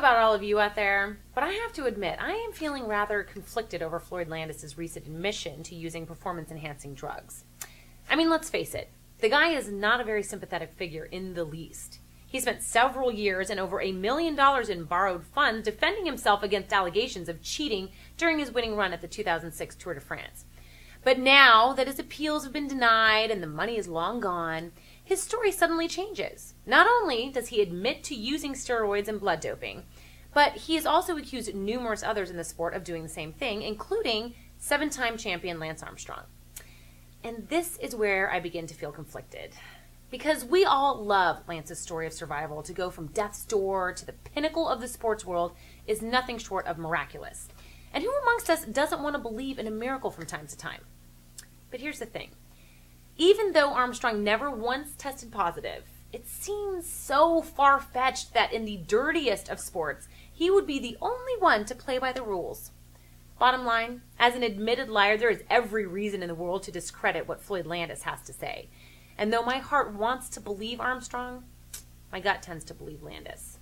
about all of you out there, but I have to admit, I am feeling rather conflicted over Floyd Landis' recent admission to using performance enhancing drugs. I mean, let's face it, the guy is not a very sympathetic figure in the least. He spent several years and over a million dollars in borrowed funds defending himself against allegations of cheating during his winning run at the 2006 Tour de France. But now that his appeals have been denied and the money is long gone, his story suddenly changes. Not only does he admit to using steroids and blood doping, but he has also accused numerous others in the sport of doing the same thing, including seven time champion Lance Armstrong. And this is where I begin to feel conflicted. Because we all love Lance's story of survival. To go from death's door to the pinnacle of the sports world is nothing short of miraculous. And who amongst us doesn't want to believe in a miracle from time to time? But here's the thing even though Armstrong never once tested positive, it seems so far fetched that in the dirtiest of sports, he would be the only one to play by the rules. Bottom line, as an admitted liar, there is every reason in the world to discredit what Floyd Landis has to say. And though my heart wants to believe Armstrong, my gut tends to believe Landis.